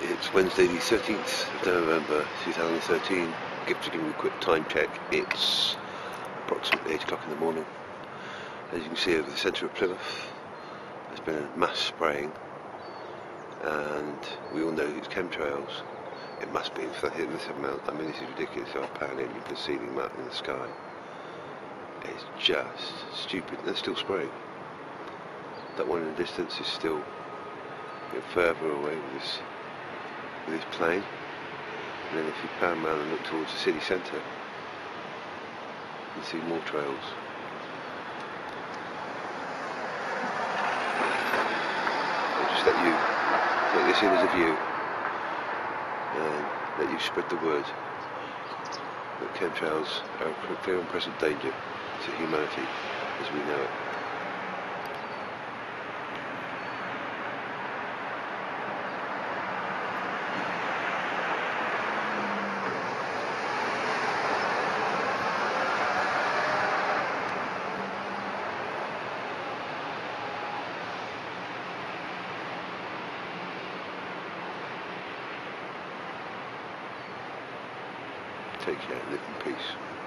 It's Wednesday the 13th of November 2013. Give to give you a quick time check. It's approximately 8 o'clock in the morning. As you can see over the centre of Plymouth, there's been a mass spraying and we all know it's chemtrails. It must be, this amount, I mean this is ridiculous, so I pan you can see the amount in the sky. It's just stupid, they're still spraying. That one in the distance is still further away with this with his plane. And then if you pan around and look towards the city centre, you can see more trails. I'll just let you take this in as a view and let you spread the word that chemtrails are a clear and present danger to humanity as we know it. Take care, live in peace.